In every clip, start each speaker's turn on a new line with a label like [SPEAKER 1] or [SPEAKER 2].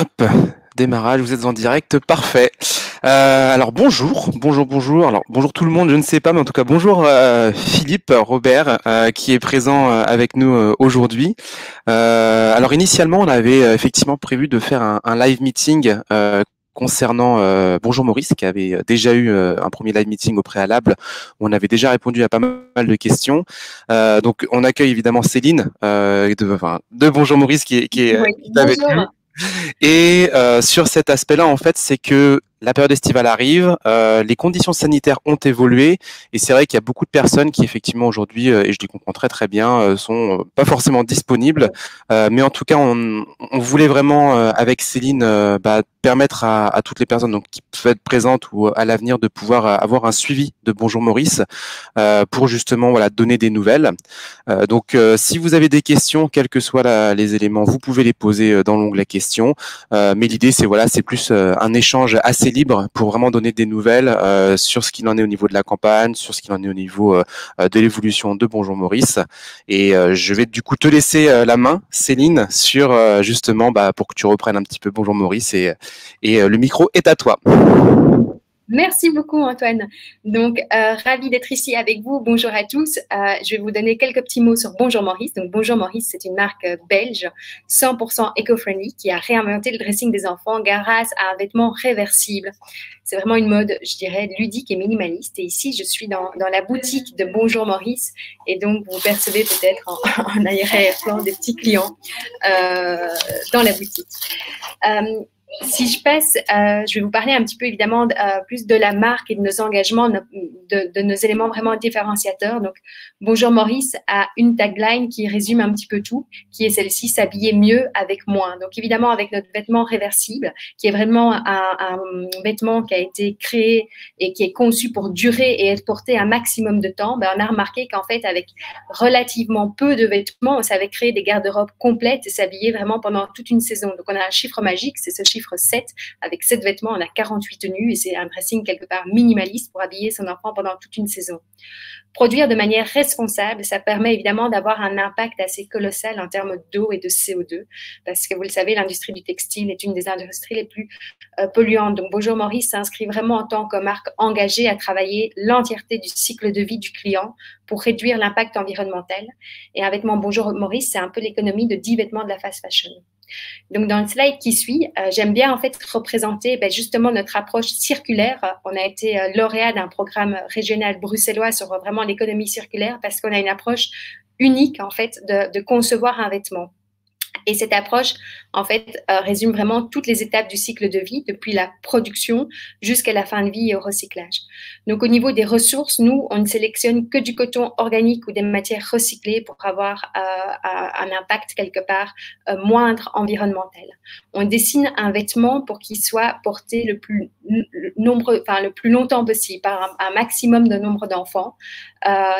[SPEAKER 1] Hop, démarrage, vous êtes en direct, parfait. Euh, alors bonjour, bonjour, bonjour. Alors bonjour tout le monde, je ne sais pas, mais en tout cas bonjour euh, Philippe, Robert, euh, qui est présent avec nous aujourd'hui. alors initialement, on avait effectivement prévu de faire un, un live meeting concernant Bonjour Maurice, qui avait déjà eu un premier live meeting au préalable, où on avait déjà répondu à pas mal de questions. donc on accueille évidemment Céline de, enfin, de Bonjour Maurice qui est, qui est, avec nous. Et sur cet aspect-là, en fait, c'est que la période estivale arrive, euh, les conditions sanitaires ont évolué et c'est vrai qu'il y a beaucoup de personnes qui effectivement aujourd'hui, euh, et je les comprends très très bien, euh, sont pas forcément disponibles. mais en tout cas, on, on voulait vraiment avec Céline bah, permettre à, à, toutes les personnes donc, qui peuvent être présentes ou à l'avenir de pouvoir avoir un suivi de Bonjour Maurice pour justement voilà donner des nouvelles. donc si vous avez des questions, quels que soient les éléments, vous pouvez les poser dans l'onglet questions. mais l'idée c'est voilà, c'est plus un échange assez libre pour vraiment donner des nouvelles euh, sur ce qu'il en est au niveau de la campagne, sur ce qu'il en est au niveau euh, de l'évolution de Bonjour Maurice. Et euh, je vais du coup te laisser la main, Céline, sur justement bah, pour que tu reprennes un petit peu Bonjour Maurice et, et le micro est à toi.
[SPEAKER 2] Merci beaucoup, Antoine. Donc, euh, ravi d'être ici avec vous. Bonjour à tous. Euh, je vais vous donner quelques petits mots sur Bonjour Maurice. Donc, Bonjour Maurice, c'est une marque belge 100% éco-friendly qui a réinventé le dressing des enfants grâce à un vêtement réversible. C'est vraiment une mode, je dirais, ludique et minimaliste. Et ici, je suis dans, dans la boutique de Bonjour Maurice. Et donc, vous percevez peut-être en, en arrière-plan des petits clients euh, dans la boutique. Si je passe, euh, je vais vous parler un petit peu évidemment euh, plus de la marque et de nos engagements, de, nos éléments vraiment différenciateurs. Donc, Bonjour Maurice a une tagline qui résume un petit peu tout, qui est celle-ci s'habiller mieux avec moins. Donc, évidemment, avec notre vêtement réversible, qui est vraiment un, un, vêtement qui a été créé et qui est conçu pour durer et être porté un maximum de temps, ben, on a remarqué qu'en fait, avec relativement peu de vêtements, on savait créer des garde-robes complètes et s'habiller vraiment pendant toute une saison. Donc, on a un chiffre magique, c'est ce chiffre 7. Avec 7 vêtements, on a 48 tenues et c'est un dressing quelque part minimaliste pour habiller son enfant pendant toute une saison. Produire de manière responsable, ça permet évidemment d'avoir un impact assez colossal en termes d'eau et de CO2, parce que vous le savez, l'industrie du textile est une des industries les plus euh, polluantes. Donc Bonjour Maurice s'inscrit vraiment en tant que marque engagée à travailler l'entièreté du cycle de vie du client pour réduire l'impact environnemental. Et un vêtement Bonjour Maurice, c'est un peu l'économie de 10 vêtements de la fast fashion. Donc, dans le slide qui suit, euh, j'aime bien en fait représenter ben, justement notre approche circulaire. On a été euh, lauréat d'un programme régional bruxellois sur vraiment l'économie circulaire parce qu'on a une approche unique en fait de concevoir un vêtement. Et cette approche, en fait, euh, résume vraiment toutes les étapes du cycle de vie, depuis la production jusqu'à la fin de vie et au recyclage. Donc, au niveau des ressources, nous, on ne sélectionne que du coton organique ou des matières recyclées pour avoir euh, un impact quelque part euh, moindre environnemental. On dessine un vêtement pour qu'il soit porté le plus enfin le plus longtemps possible par un, maximum de nombre d'enfants.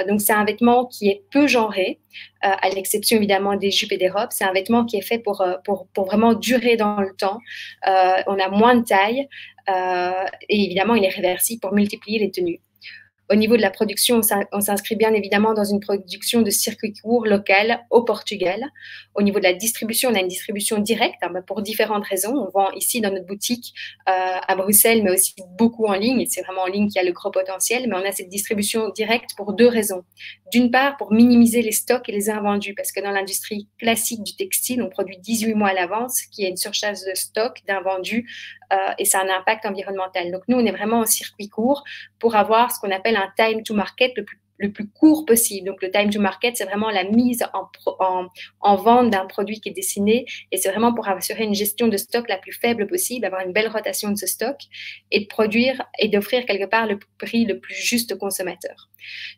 [SPEAKER 2] Donc, c'est un vêtement qui est peu genré. Euh, à l'exception évidemment des jupes et des robes. C'est un vêtement qui est fait pour, euh, pour, pour vraiment durer dans le temps. Euh, on a moins de taille et évidemment, il est réversible pour multiplier les tenues. Au niveau de la production, on s'inscrit bien évidemment dans une production de circuit court local au Portugal. Au niveau de la distribution, on a une distribution directe hein, pour différentes raisons. On vend ici dans notre boutique euh, à Bruxelles, mais aussi beaucoup en ligne. C'est vraiment en ligne qui a le gros potentiel. Mais on a cette distribution directe pour deux raisons. D'une part, pour minimiser les stocks et les invendus, parce que dans l'industrie classique du textile, on produit 18 mois à l'avance, qui a une surcharge de stock, d'invendus, euh, et ça a un impact environnemental. Donc nous, on est vraiment en circuit court pour avoir ce qu'on appelle un time to market le plus le plus court possible. Donc, le time to market, c'est vraiment la mise en, en, en vente d'un produit qui est dessiné et c'est vraiment pour assurer une gestion de stock la plus faible possible, avoir une belle rotation de ce stock et de produire et d'offrir quelque part le prix le plus juste au consommateur.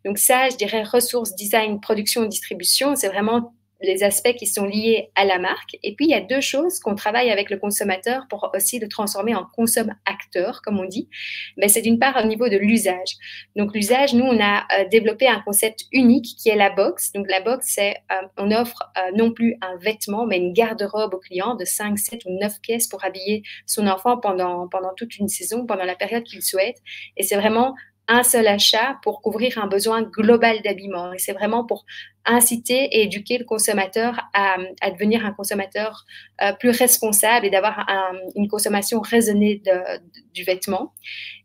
[SPEAKER 2] Donc, ça, je dirais ressources, design, production, distribution, c'est vraiment les aspects qui sont liés à la marque. Et puis, il y a deux choses qu'on travaille avec le consommateur pour aussi le transformer en consomme-acteur, comme on dit. Mais c'est d'une part au niveau de l'usage. Donc, l'usage, nous, on a euh, développé un concept unique qui est la box. Donc, la box, c'est, euh, on offre euh, non plus un vêtement, mais une garde-robe au client de 5, 7 ou 9 pièces pour habiller son enfant pendant, pendant toute une saison, pendant la période qu'il souhaite. Et c'est vraiment un seul achat pour couvrir un besoin global d'habillement. Et c'est vraiment pour inciter et éduquer le consommateur à, devenir un consommateur euh, plus responsable et d'avoir une consommation raisonnée du vêtement.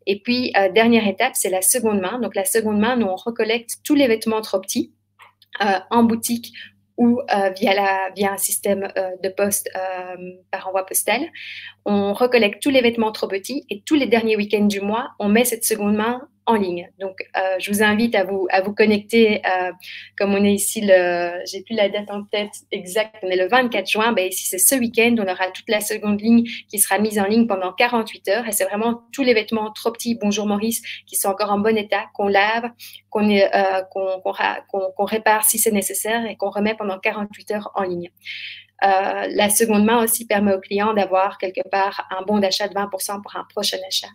[SPEAKER 2] Et puis, euh, dernière étape, c'est la seconde main. Donc, la seconde main, nous, on recollecte tous les vêtements trop petits euh, en boutique ou via, la, via un système de poste par envoi postal. On recollecte tous les vêtements trop petits et tous les derniers week-ends du mois, on met cette seconde main Donc, euh, je vous invite à vous, à vous connecter. Euh, comme on est ici, le, j'ai plus la date en tête exacte, est le 24 juin. Ben, ici, c'est ce week-end. On aura toute la seconde ligne qui sera mise en ligne pendant 48 heures. Et c'est vraiment tous les vêtements trop petits, bonjour Maurice, qui sont encore en bon état, qu'on lave, qu'on, euh, qu'on, répare si c'est nécessaire et qu'on remet pendant 48 heures en ligne. La seconde main aussi permet au client d'avoir quelque part un bon d'achat de 20% pour un prochain achat.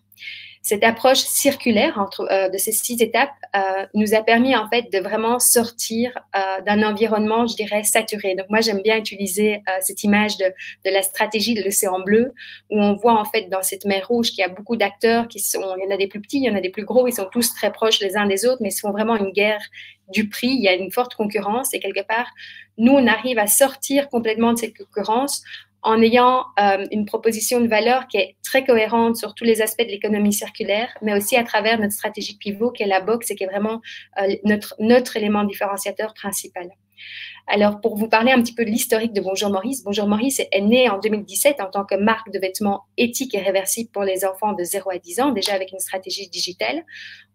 [SPEAKER 2] Cette approche circulaire entre, euh, de ces six étapes euh, nous a permis en fait de vraiment sortir euh, d'un environnement, je dirais, saturé. Donc moi j'aime bien utiliser cette image de, de, la stratégie de l'océan bleu où on voit en fait dans cette mer rouge qu'il y a beaucoup d'acteurs qui sont, il y en a des plus petits, il y en a des plus gros, ils sont tous très proches les uns des autres, mais ils font vraiment une guerre du prix. Il y a une forte concurrence et quelque part nous on arrive à sortir complètement de cette concurrence en ayant euh, une proposition de valeur qui est très cohérente sur tous les aspects de l'économie circulaire, mais aussi à travers notre stratégie pivot qui est la box et qui est vraiment euh, notre, notre élément différenciateur principal. Alors, pour vous parler un petit peu de l'historique de Bonjour Maurice, Bonjour Maurice est né en 2017 en tant que marque de vêtements éthiques et réversibles pour les enfants de 0 à 10 ans, déjà avec une stratégie digitale.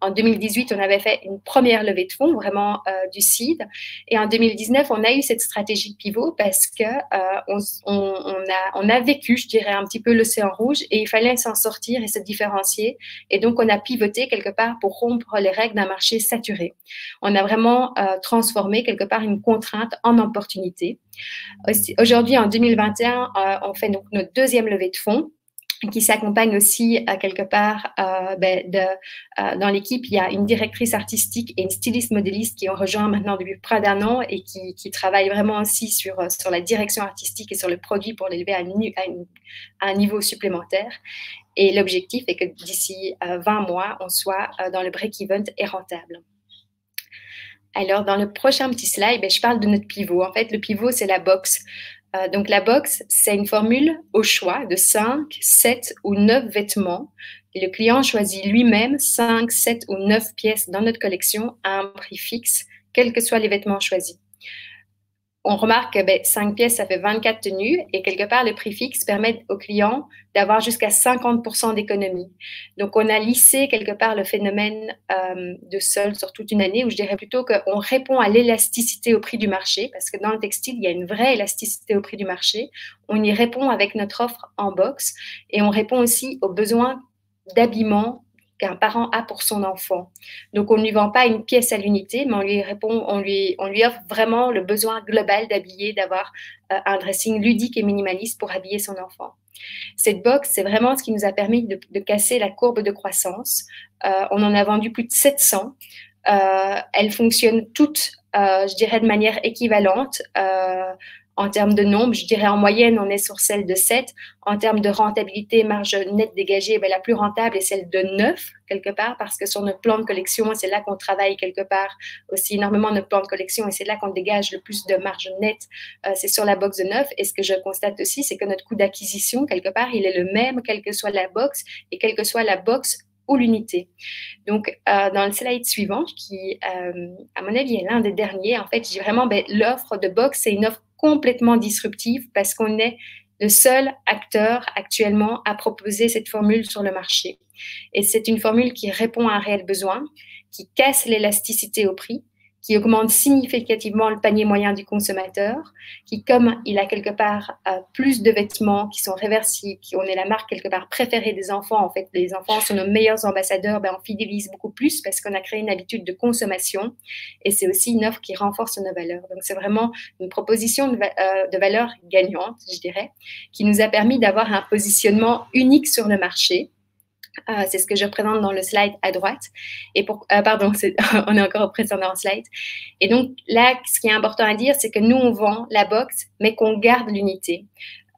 [SPEAKER 2] En 2018, on avait fait une première levée de fonds, vraiment euh, du seed. Et en 2019, on a eu cette stratégie pivot parce que euh, on, on, a, on a vécu, je dirais, un petit peu l'océan rouge et il fallait s'en sortir et se différencier. Et donc, on a pivoté quelque part pour rompre les règles d'un marché saturé. On a vraiment euh, transformé quelque part une contrainte en opportunité. Aujourd'hui, en 2021, on fait donc notre deuxième levée de fonds qui s'accompagne aussi à quelque part euh, ben, euh, dans l'équipe. Il y a une directrice artistique et une styliste modéliste qui ont rejoint maintenant depuis près d'un an et qui, qui travaillent vraiment aussi sur, euh, sur la direction artistique et sur le produit pour l'élever à, à, un niveau supplémentaire. Et l'objectif est que d'ici 20 mois, on soit dans le break-even et rentable. Alors, dans le prochain petit slide, ben, je parle de notre pivot. En fait, le pivot, c'est la box. Euh, donc la box, c'est une formule au choix de 5, 7 ou 9 vêtements. Et le client choisit lui-même 5, 7 ou 9 pièces dans notre collection à un prix fixe, quels que soient les vêtements choisis on remarque que ben, 5 pièces, ça fait 24 tenues et quelque part, le prix fixe permet aux clients d'avoir jusqu'à 50% d'économie. Donc, on a lissé quelque part le phénomène euh, de solde sur toute une année où je dirais plutôt qu'on répond à l'élasticité au prix du marché parce que dans le textile, il y a une vraie élasticité au prix du marché. On y répond avec notre offre en box et on répond aussi aux besoins d'habillement qu'un parent a pour son enfant. Donc, on ne lui vend pas une pièce à l'unité, mais on lui répond, on lui, offre vraiment le besoin global d'habiller, d'avoir euh, un dressing ludique et minimaliste pour habiller son enfant. Cette box, c'est vraiment ce qui nous a permis de, casser la courbe de croissance. Euh, on en a vendu plus de 700. Euh, elles fonctionnent toutes, je dirais, de manière équivalente. En termes de nombre, je dirais en moyenne, on est sur celle de 7. En termes de rentabilité, marge nette dégagée, ben, la plus rentable est celle de 9, quelque part, parce que sur notre plan de collection, c'est là qu'on travaille quelque part aussi énormément notre plan de collection et c'est là qu'on dégage le plus de marge nette. Euh, c'est sur la box de 9. Et ce que je constate aussi, c'est que notre coût d'acquisition, quelque part, il est le même, quelle que soit la box et quelle que soit la box ou l'unité. Donc, euh, dans le slide suivant, qui, euh, à mon avis, est l'un des derniers, en fait, j'ai vraiment ben, l'offre de box, c'est une offre complètement disruptive parce qu'on est le seul acteur actuellement à proposer cette formule sur le marché. Et c'est une formule qui répond à un réel besoin, qui casse l'élasticité au prix qui augmente significativement le panier moyen du consommateur, qui, comme il a quelque part euh, plus de vêtements qui sont réversibles, qui on est la marque quelque part préférée des enfants, en fait, les enfants sont nos meilleurs ambassadeurs, ben, on fidélise beaucoup plus parce qu'on a créé une habitude de consommation et c'est aussi une offre qui renforce nos valeurs. Donc, c'est vraiment une proposition de, euh, de valeur gagnante, je dirais, qui nous a permis d'avoir un positionnement unique sur le marché euh, c'est ce que je représente dans le slide à droite. Et pour, euh, pardon, on est encore au précédent slide. Et donc là, ce qui est important à dire, c'est que nous, on vend la box, mais qu'on garde l'unité.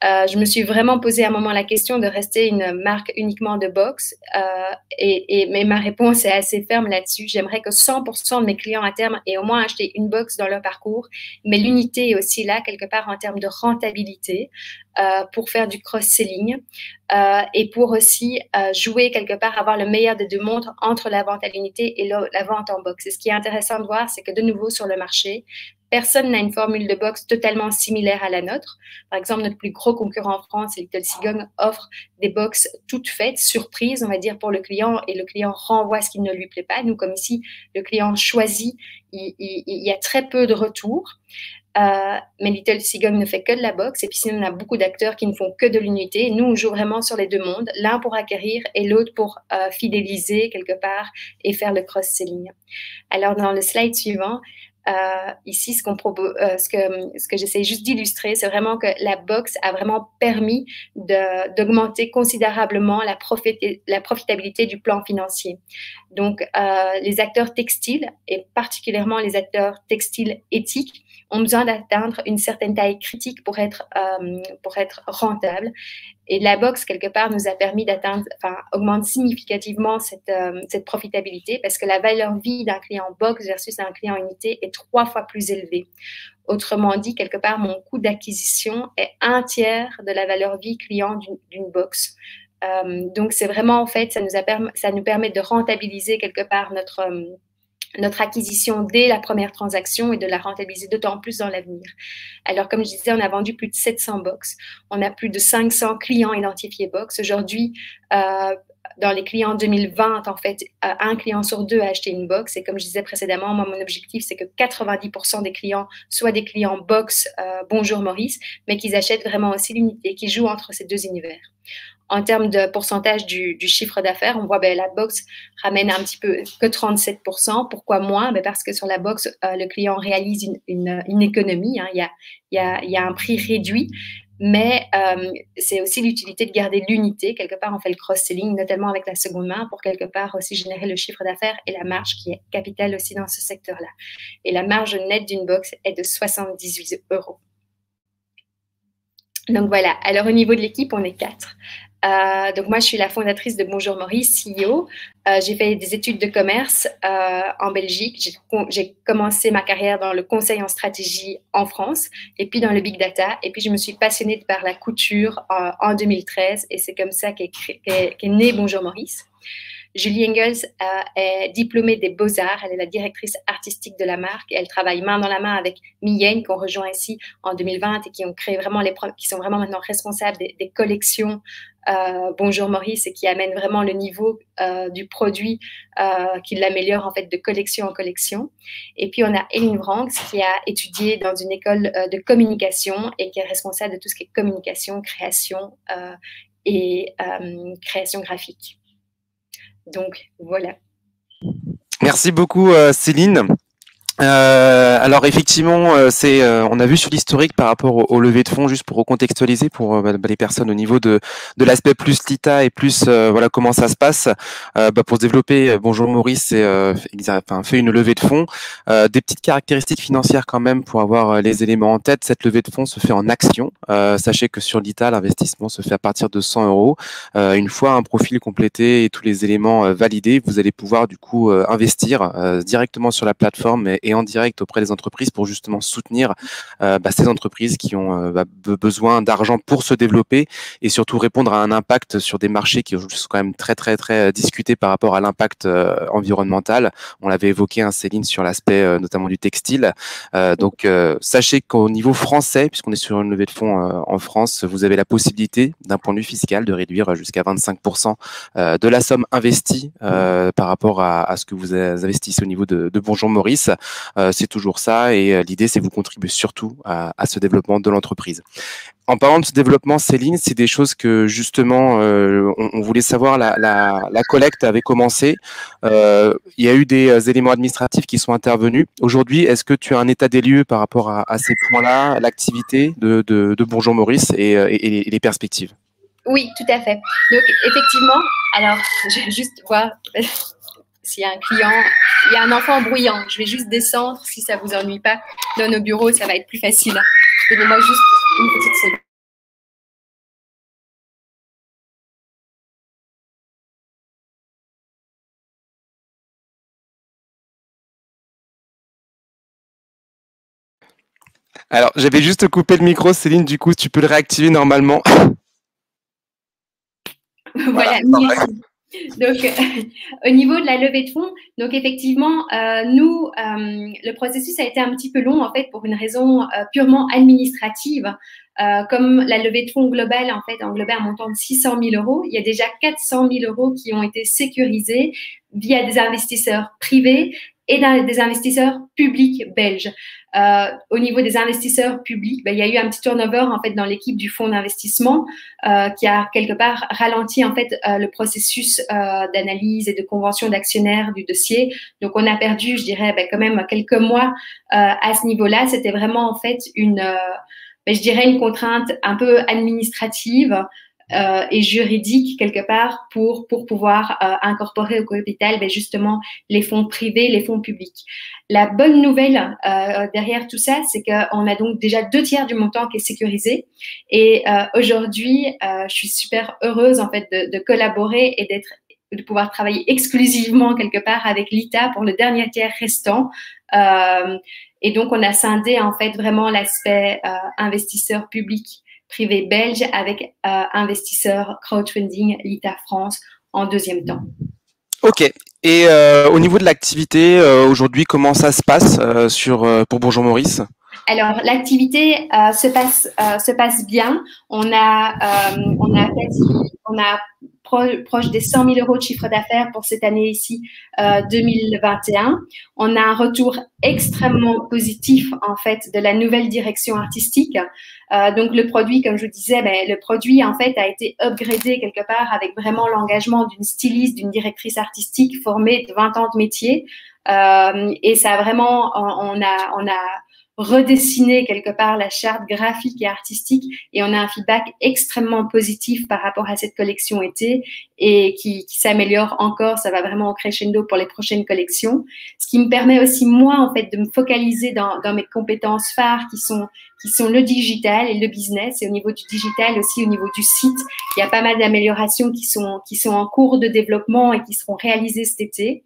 [SPEAKER 2] Euh, je me suis vraiment posé à un moment la question de rester une marque uniquement de boxe. Euh, et, mais ma réponse est assez ferme là-dessus. J'aimerais que 100% de mes clients à terme aient au moins acheté une box dans leur parcours. Mais l'unité est aussi là, quelque part, en termes de rentabilité. Euh, pour faire du cross-selling et pour aussi jouer quelque part, avoir le meilleur des deux mondes entre la vente à l'unité et la vente en box. Et ce qui est intéressant de voir, c'est que de nouveau sur le marché, personne n'a une formule de box totalement similaire à la nôtre. Par exemple, notre plus gros concurrent en France, Little Seagung, offre des box toutes faites, surprises, on va dire, pour le client, et le client renvoie ce qui ne lui plaît pas. Nous, comme ici, le client choisit, il, y a très peu de retours. Euh, mais Little Seagung ne fait que de la boxe, et puis sinon, on a beaucoup d'acteurs qui ne font que de l'unité. Nous, on joue vraiment sur les deux mondes, l'un pour acquérir et l'autre pour euh, fidéliser quelque part et faire le cross-selling. Alors, dans le slide suivant, euh, ici, ce, qu'on euh, ce que, ce que j'essaie juste d'illustrer, c'est vraiment que la boxe a vraiment permis d'augmenter considérablement la, la, profitabilité du plan financier. Donc, euh, les acteurs textiles, et particulièrement les acteurs textiles éthiques, ont besoin d'atteindre une certaine taille critique pour être, euh, pour être rentable. Et la box, quelque part, nous a permis d'atteindre, enfin, augmente significativement cette, euh, cette profitabilité parce que la valeur vie d'un client box versus un client unité est trois fois plus élevée. Autrement dit, quelque part, mon coût d'acquisition est un tiers de la valeur vie client d'une box. Euh, donc, c'est vraiment, en fait, ça nous, a ça nous permet de rentabiliser quelque part notre, euh, notre acquisition dès la première transaction et de la rentabiliser d'autant plus dans l'avenir. Alors, comme je disais, on a vendu plus de 700 box. On a plus de 500 clients identifiés box. Aujourd'hui, euh, dans les clients 2020, en fait, euh, un client sur deux a acheté une box. Et comme je disais précédemment, moi, mon objectif, c'est que 90% des clients soient des clients box euh, Bonjour Maurice, mais qu'ils achètent vraiment aussi l'unité, qui jouent entre ces deux univers en termes de pourcentage du, chiffre d'affaires, on voit ben, la box ramène un petit peu que 37%. Pourquoi moins? Ben, Parce que sur la box, euh, le client réalise une, économie. Hein. Il, y a, un prix réduit. Mais euh, c'est aussi l'utilité de garder l'unité. Quelque part, on fait le cross-selling, notamment avec la seconde main, pour quelque part aussi générer le chiffre d'affaires et la marge qui est capitale aussi dans ce secteur-là. Et la marge nette d'une box est de 78 euros. Donc voilà, alors au niveau de l'équipe, on est quatre. Euh, donc moi, je suis la fondatrice de Bonjour Maurice, CEO. Euh, j'ai fait des études de commerce euh, en Belgique. J'ai commencé ma carrière dans le conseil en stratégie en France et puis dans le big data. Et puis je me suis passionnée par la couture en 2013 et c'est comme ça qu'est qu né Bonjour Maurice. Julie Engels est diplômée des Beaux-Arts. Elle est la directrice artistique de la marque. Elle travaille main dans la main avec Miyen, qu'on rejoint ici en 2020 et qui ont créé vraiment les, qui sont vraiment maintenant responsables des, des collections euh, Bonjour Maurice et qui amène vraiment le niveau euh, du produit, euh, qui l'améliore en fait de collection en collection. Et puis on a Eline Vranks qui a étudié dans une école de communication et qui est responsable de tout ce qui est communication, création et création graphique. Donc voilà.
[SPEAKER 1] Merci beaucoup Céline. Euh, alors effectivement, euh, c'est, euh, on a vu sur l'historique par rapport au, levée de fonds, juste pour recontextualiser pour bah, les personnes au niveau de, de l'aspect plus Lita et plus voilà comment ça se passe. Bah, pour se développer, bonjour Maurice, c'est enfin, fait une levée de fonds. des petites caractéristiques financières quand même pour avoir les éléments en tête. Cette levée de fonds se fait en action. sachez que sur Lita, l'investissement se fait à partir de 100 euros. une fois un profil complété et tous les éléments validés, vous allez pouvoir du coup investir directement sur la plateforme et en direct auprès des entreprises pour justement soutenir euh, bah, ces entreprises qui ont euh, bah, besoin d'argent pour se développer et surtout répondre à un impact sur des marchés qui sont quand même très très très euh, discutés par rapport à l'impact environnemental. On l'avait évoqué, hein, Céline, sur l'aspect notamment du textile. donc sachez qu'au niveau français, puisqu'on est sur une levée de fonds en France, vous avez la possibilité, d'un point de vue fiscal, de réduire jusqu'à 25% de la somme investie par rapport à, ce que vous investissez au niveau de Bonjour Maurice. Euh, c'est toujours ça. Et euh, l'idée, c'est que vous contribuez surtout à, ce développement de l'entreprise. En parlant de ce développement, Céline, c'est des choses que justement euh, on, voulait savoir. La, collecte avait commencé. il y a eu des éléments administratifs qui sont intervenus. Aujourd'hui, est-ce que tu as un état des lieux par rapport à, ces points-là, l'activité de, Bonjour Maurice et, et, les perspectives?
[SPEAKER 2] Oui, tout à fait. Donc effectivement, alors je vais juste voir s'il y a un client, il y a un enfant bruyant, je vais juste descendre. Si ça ne vous ennuie pas, dans nos bureaux, ça va être plus facile. Donnez-moi juste une petite seconde.
[SPEAKER 1] Alors, j'avais juste coupé le micro, Céline, du coup, tu peux le réactiver normalement.
[SPEAKER 2] voilà, voilà. Donc, au niveau de la levée de fonds, donc effectivement, euh, nous, euh, le processus a été un petit peu long en fait pour une raison euh, purement administrative. comme la levée de fonds globale en fait englobait un montant de 600 000 euros, il y a déjà 400 000 euros qui ont été sécurisés via des investisseurs privés et des investisseurs publics belges. Euh, au niveau des investisseurs publics, ben, il y a eu un petit turnover en fait dans l'équipe du fonds d'investissement euh, qui a quelque part ralenti en fait euh, le processus euh, d'analyse et de convention d'actionnaires du dossier. Donc on a perdu, je dirais, ben, quand même quelques mois euh, à ce niveau-là. C'était vraiment en fait une, ben, je dirais une contrainte un peu administrative euh, et juridique quelque part pour, pour pouvoir euh, incorporer au capital ben, justement les fonds privés, les fonds publics. La bonne nouvelle euh, derrière tout ça, c'est qu'on a donc déjà deux tiers du montant qui est sécurisé. Et euh, aujourd'hui, euh, je suis super heureuse en fait de, de collaborer et d'être de pouvoir travailler exclusivement quelque part avec l'ITA pour le dernier tiers restant. Euh, et donc, on a scindé en fait vraiment l'aspect euh, investisseur public privé belge avec euh, investisseur crowdfunding Lita France en deuxième temps.
[SPEAKER 1] Ok. Et euh, au niveau de l'activité, euh, aujourd'hui, comment ça se passe sur, pour Bonjour Maurice?
[SPEAKER 2] Alors, l'activité euh, se, passe, se passe bien. On a, on a, on a proche des 100 000 euros de chiffre d'affaires pour cette année ici, euh, 2021. On a un retour extrêmement positif, en fait, de la nouvelle direction artistique. Euh, donc, le produit, comme je vous disais, ben, le produit, en fait, a été upgradé quelque part avec vraiment l'engagement d'une styliste, d'une directrice artistique formée de 20 ans de métier. Euh, et ça vraiment, on a, on a redessiner quelque part la charte graphique et artistique et on a un feedback extrêmement positif par rapport à cette collection été et qui, qui s'améliore encore. Ça va vraiment au crescendo pour les prochaines collections. Ce qui me permet aussi, moi, en fait, de me focaliser dans, dans mes compétences phares qui sont qui sont le digital et le business. Et au niveau du digital aussi, au niveau du site, il y a pas mal d'améliorations qui sont, qui sont en cours de développement et qui seront réalisées cet été.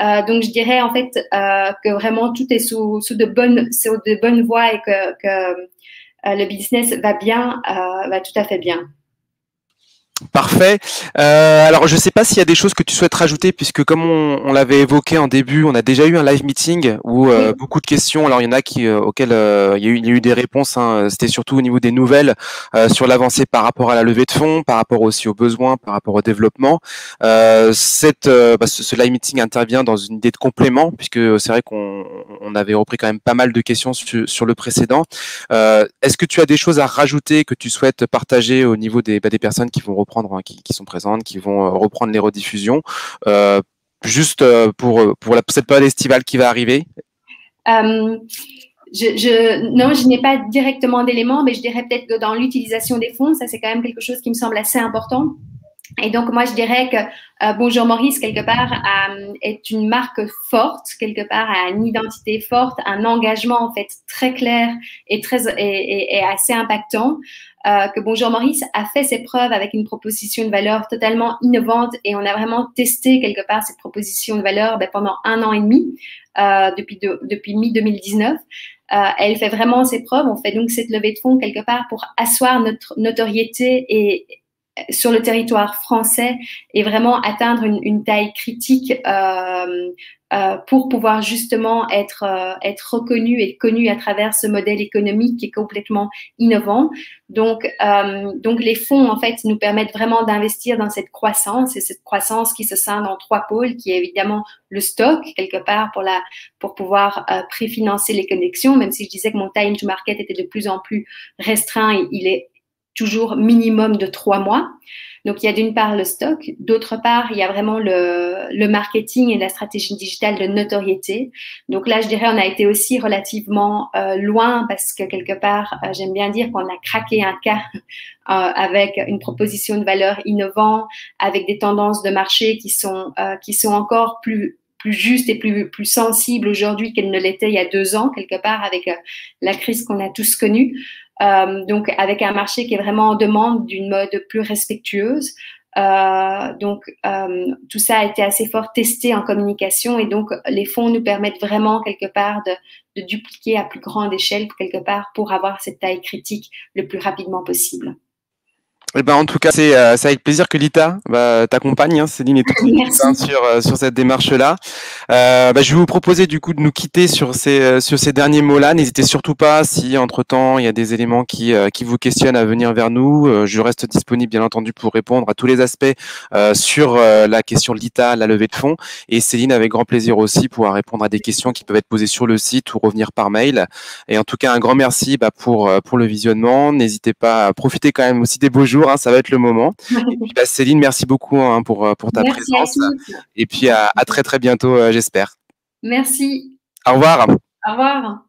[SPEAKER 2] Euh, donc, je dirais en fait euh, que vraiment tout est sous, sous, de, bonnes, sous de bonnes voies et que, que euh, le business va bien, euh, va tout à fait bien.
[SPEAKER 1] Parfait. Euh, alors, je ne sais pas s'il y a des choses que tu souhaites rajouter, puisque comme on, on l'avait évoqué en début, on a déjà eu un live meeting où euh, beaucoup de questions. Alors, il y en a qui euh, auxquelles euh, il y, a eu, il, y a eu, des réponses. Hein. C'était surtout au niveau des nouvelles euh, sur l'avancée par rapport à la levée de fonds, par rapport aussi aux besoins, par rapport au développement. cette, bah, ce, ce, live meeting intervient dans une idée de complément, puisque c'est vrai qu'on on avait repris quand même pas mal de questions sur, sur le précédent. Est-ce que tu as des choses à rajouter que tu souhaites partager au niveau des, bah, des personnes qui vont reprendre, hein, qui, sont présentes, qui vont euh, reprendre les rediffusions, euh, juste euh, pour, pour cette période estivale qui va arriver
[SPEAKER 2] non, je n'ai pas directement d'éléments, mais je dirais peut-être que dans l'utilisation des fonds, ça c'est quand même quelque chose qui me semble assez important. Et donc, moi, je dirais que euh, Bonjour Maurice, quelque part, euh, est une marque forte, quelque part, a une identité forte, un engagement, en fait, très clair et, très, et, et, assez impactant. Euh, que Bonjour Maurice a fait ses preuves avec une proposition de valeur totalement innovante et on a vraiment testé, quelque part, cette proposition de valeur ben, pendant un an et demi, euh, depuis, de, depuis mi-2019. Euh, elle fait vraiment ses preuves. On fait donc cette levée de fonds quelque part pour asseoir notre notoriété et, sur le territoire français et vraiment atteindre une, une taille critique euh, euh, pour pouvoir justement être, euh, être reconnu et connu à travers ce modèle économique qui est complètement innovant. Donc, euh, donc les fonds, en fait, nous permettent vraiment d'investir dans cette croissance et cette croissance qui se scinde en trois pôles, qui est évidemment le stock, quelque part, pour, la, pour pouvoir euh, préfinancer les connexions, même si je disais que mon time to market était de plus en plus restreint, il est toujours minimum de trois mois. Donc, il y a d'une part le stock, d'autre part, il y a vraiment le, le, marketing et la stratégie digitale de notoriété. Donc là, je dirais, on a été aussi relativement euh, loin parce que quelque part, euh, j'aime bien dire qu'on a craqué un cas euh, avec une proposition de valeur innovante, avec des tendances de marché qui sont, euh, qui sont encore plus plus juste et plus, plus sensible aujourd'hui qu'elle ne l'était il y a deux ans, quelque part, avec euh, la crise qu'on a tous connue. Euh, donc avec un marché qui est vraiment en demande d'une mode plus respectueuse. donc, tout ça a été assez fort testé en communication et donc les fonds nous permettent vraiment quelque part de, de dupliquer à plus grande échelle quelque part pour avoir cette taille critique le plus rapidement possible.
[SPEAKER 1] Eh ben, en tout cas, c'est euh, avec plaisir que Lita bah, t'accompagne, hein, Céline et tout hein, sur, euh, sur cette démarche-là. Euh, bah, je vais vous proposer du coup de nous quitter sur ces, euh, sur ces derniers mots-là. N'hésitez surtout pas, si entre-temps il y a des éléments qui, qui vous questionnent à venir vers nous, je reste disponible bien entendu pour répondre à tous les aspects sur la question Lita, la levée de fonds. Et Céline, avec grand plaisir aussi, pouvoir répondre à des questions qui peuvent être posées sur le site ou revenir par mail. Et en tout cas, un grand merci bah, pour, pour le visionnement. N'hésitez pas à profiter quand même aussi des beaux jours Hein, ça va être le moment. Bah, Céline, merci beaucoup hein, pour, euh, pour ta présence. Et puis à, à, très très bientôt, euh, j'espère.
[SPEAKER 2] Merci.
[SPEAKER 1] Au revoir.
[SPEAKER 2] Au revoir.